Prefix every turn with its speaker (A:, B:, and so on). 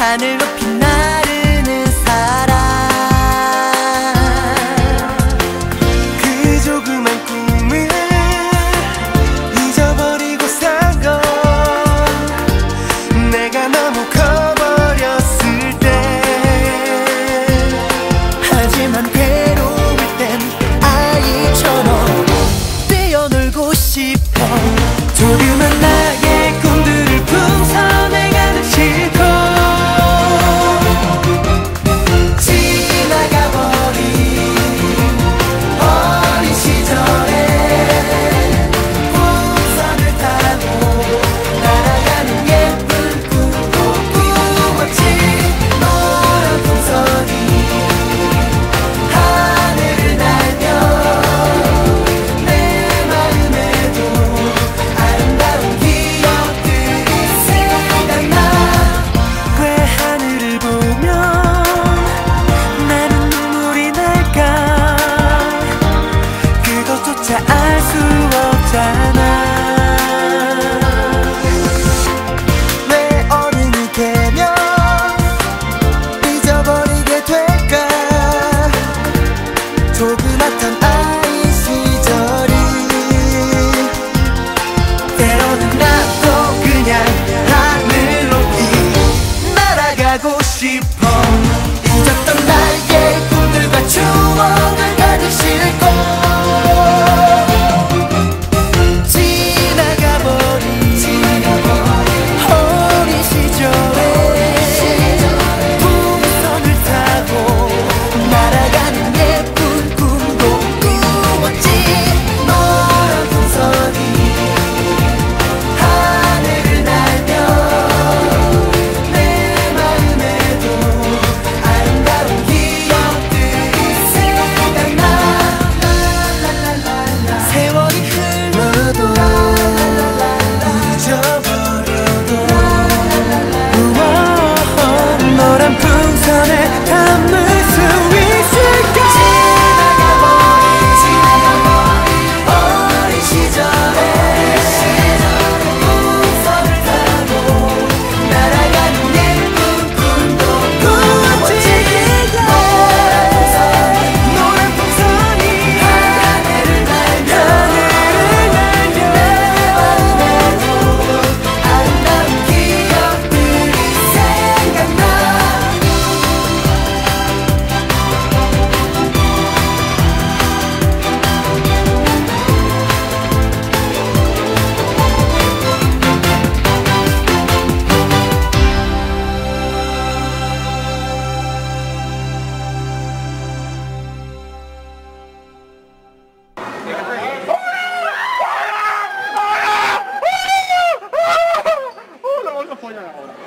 A: 하늘 높이 cheap. buena la obra.